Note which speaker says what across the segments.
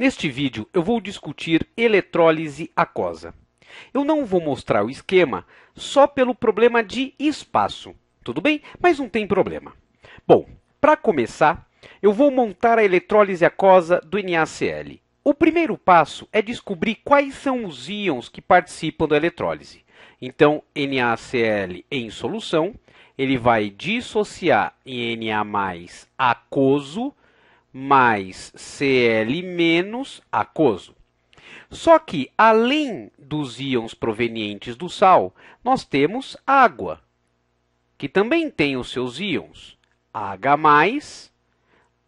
Speaker 1: Neste vídeo eu vou discutir eletrólise aquosa. Eu não vou mostrar o esquema só pelo problema de espaço, tudo bem? Mas não tem problema. Bom, para começar, eu vou montar a eletrólise aquosa do NaCl. O primeiro passo é descobrir quais são os íons que participam da eletrólise. Então, NaCl em solução, ele vai dissociar em Na aquoso mais Cl menos aquoso. Só que, além dos íons provenientes do sal, nós temos água, que também tem os seus íons, H+,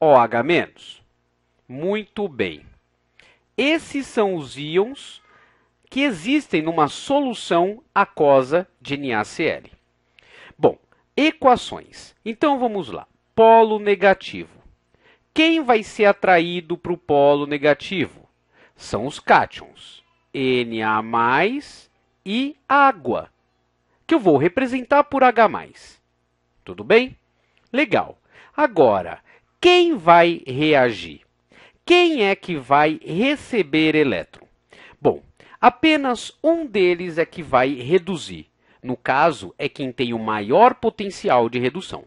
Speaker 1: OH-. Muito bem. Esses são os íons que existem numa solução aquosa de NaCl. Bom, equações. Então, vamos lá. Polo negativo. Quem vai ser atraído para o polo negativo? São os cátions, Na+, e água, que eu vou representar por H+. Tudo bem? Legal. Agora, quem vai reagir? Quem é que vai receber elétron? Bom, apenas um deles é que vai reduzir. No caso, é quem tem o maior potencial de redução.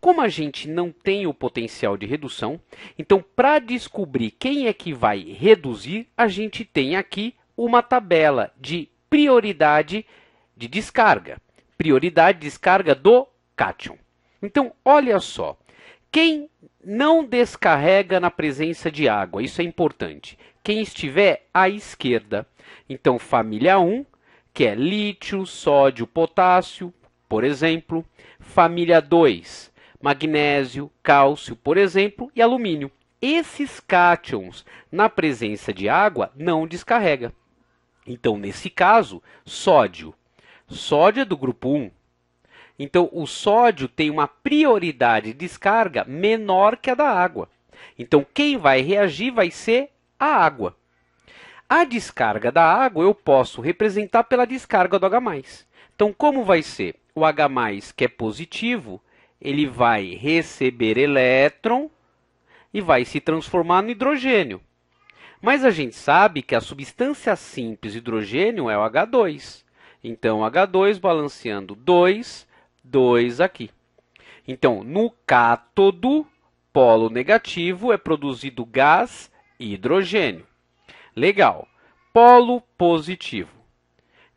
Speaker 1: Como a gente não tem o potencial de redução, então para descobrir quem é que vai reduzir, a gente tem aqui uma tabela de prioridade de descarga. Prioridade de descarga do cátion. Então, olha só, quem não descarrega na presença de água, isso é importante. Quem estiver à esquerda. Então, família 1, que é lítio, sódio, potássio, por exemplo. Família 2, magnésio, cálcio, por exemplo, e alumínio. Esses cátions, na presença de água, não descarrega. Então, nesse caso, sódio. Sódio é do grupo 1. Então, o sódio tem uma prioridade de descarga menor que a da água. Então, quem vai reagir vai ser a água. A descarga da água eu posso representar pela descarga do H+. Então, como vai ser? O H+, que é positivo, ele vai receber elétron e vai se transformar no hidrogênio. Mas a gente sabe que a substância simples hidrogênio é o H2. Então, H2 balanceando 2, 2 aqui. Então, no cátodo, polo negativo, é produzido gás hidrogênio. Legal. Polo positivo.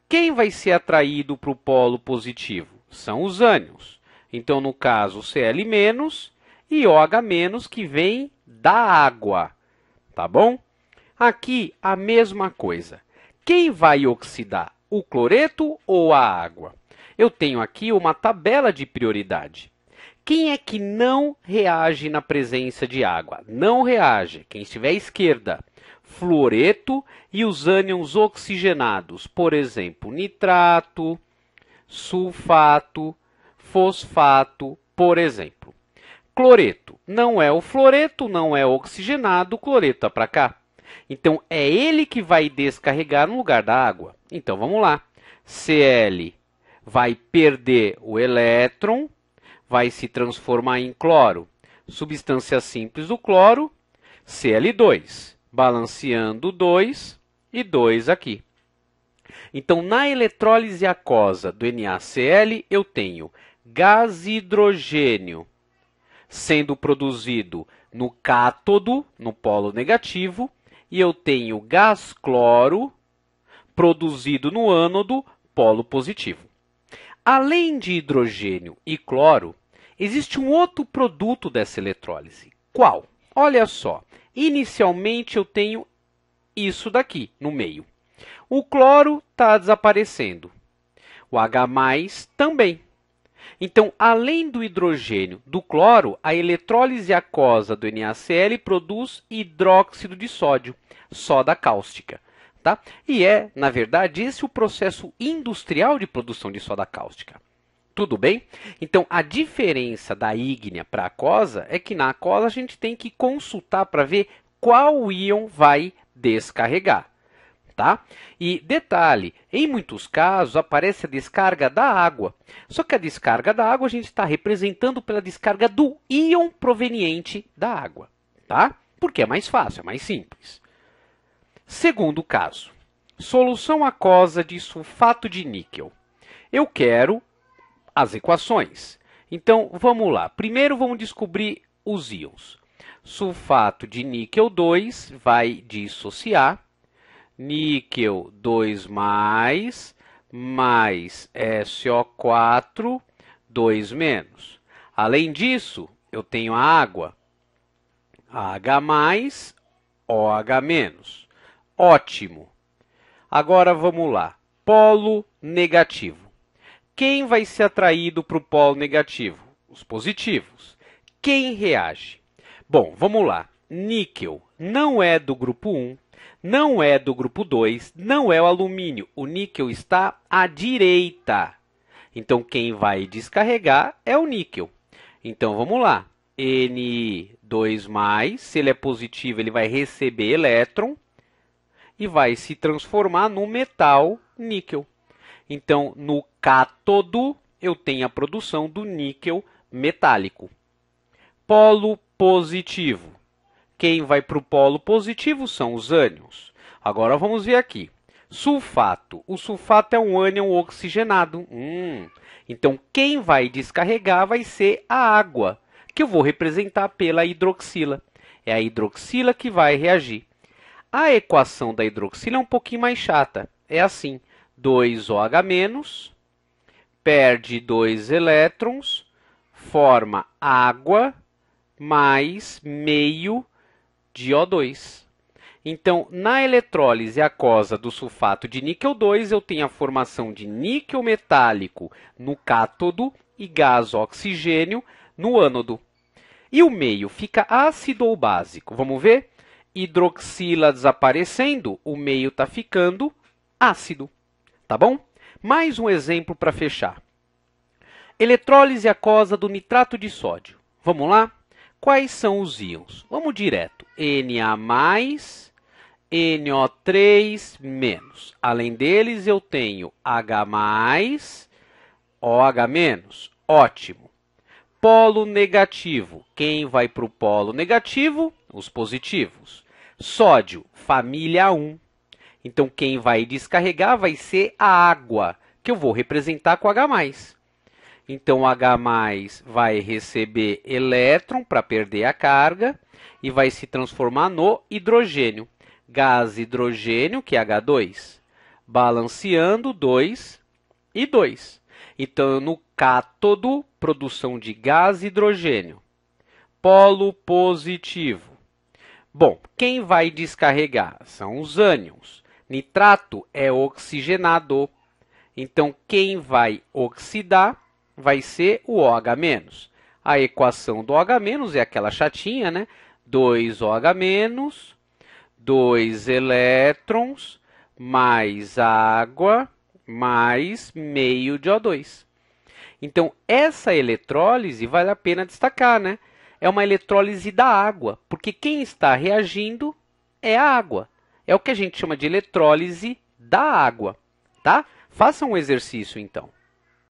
Speaker 1: Quem vai ser atraído para o polo positivo? São os ânions. Então, no caso, Cl- e OH- que vem da água, tá bom? Aqui, a mesma coisa. Quem vai oxidar, o cloreto ou a água? Eu tenho aqui uma tabela de prioridade. Quem é que não reage na presença de água? Não reage. Quem estiver à esquerda, fluoreto e os ânions oxigenados, por exemplo, nitrato, sulfato, fosfato, por exemplo. Cloreto não é o fluoreto, não é oxigenado, o cloreto está para cá. Então, é ele que vai descarregar no lugar da água. Então, vamos lá. Cl vai perder o elétron, vai se transformar em cloro. Substância simples do cloro, Cl2, balanceando 2 e 2 aqui. Então, na eletrólise aquosa do NaCl, eu tenho gás hidrogênio sendo produzido no cátodo, no polo negativo, e eu tenho gás cloro produzido no ânodo, polo positivo. Além de hidrogênio e cloro, existe um outro produto dessa eletrólise. Qual? Olha só, inicialmente eu tenho isso daqui no meio. O cloro está desaparecendo. O H+, também. Então, além do hidrogênio do cloro, a eletrólise aquosa do NaCl produz hidróxido de sódio, soda cáustica. Tá? E é, na verdade, esse o processo industrial de produção de soda cáustica. Tudo bem? Então, a diferença da ígnea para a aquosa é que na aquosa a gente tem que consultar para ver qual íon vai descarregar tá? E detalhe, em muitos casos aparece a descarga da água. Só que a descarga da água a gente está representando pela descarga do íon proveniente da água, tá? Porque é mais fácil, é mais simples. Segundo caso, solução aquosa de sulfato de níquel. Eu quero as equações. Então, vamos lá. Primeiro, vamos descobrir os íons. Sulfato de níquel 2 vai dissociar. Níquel 2 mais, mais SO4, 2 menos. Além disso, eu tenho a água. H mais, OH menos. Ótimo. Agora vamos lá. Polo negativo. Quem vai ser atraído para o polo negativo? Os positivos. Quem reage? Bom, vamos lá. Níquel não é do grupo 1, não é do grupo 2, não é o alumínio. O níquel está à direita. Então, quem vai descarregar é o níquel. Então, vamos lá. N2+, se ele é positivo, ele vai receber elétron e vai se transformar no metal níquel. Então, no cátodo, eu tenho a produção do níquel metálico. Polo positivo. Quem vai para o polo positivo são os ânions. Agora vamos ver aqui. Sulfato. O sulfato é um ânion oxigenado. Hum. Então, quem vai descarregar vai ser a água, que eu vou representar pela hidroxila. É a hidroxila que vai reagir. A equação da hidroxila é um pouquinho mais chata. É assim: 2OH- perde dois elétrons, forma água mais meio de O2. Então, na eletrólise aquosa do sulfato de níquel 2, eu tenho a formação de níquel metálico no cátodo e gás oxigênio no ânodo. E o meio fica ácido ou básico? Vamos ver? hidroxila desaparecendo, o meio está ficando ácido. Tá bom? Mais um exemplo para fechar. Eletrólise aquosa do nitrato de sódio. Vamos lá? Quais são os íons? Vamos direto. Na+, NO3-. menos. Além deles, eu tenho H+, OH-. Ótimo. Polo negativo. Quem vai para o polo negativo? Os positivos. Sódio, família 1. Então, quem vai descarregar vai ser a água, que eu vou representar com H+. Então, H+, vai receber elétron para perder a carga e vai se transformar no hidrogênio. Gás hidrogênio, que é H2, balanceando 2 e 2. Então, no cátodo, produção de gás hidrogênio. Polo positivo Bom, quem vai descarregar? São os ânions. Nitrato é oxigenado. Então, quem vai oxidar vai ser o OH-. A equação do OH- é aquela chatinha, né? 2OH-, 2 elétrons, mais água, mais meio de O2. Então, essa eletrólise vale a pena destacar, né? é uma eletrólise da água, porque quem está reagindo é a água. É o que a gente chama de eletrólise da água, tá? Faça um exercício então.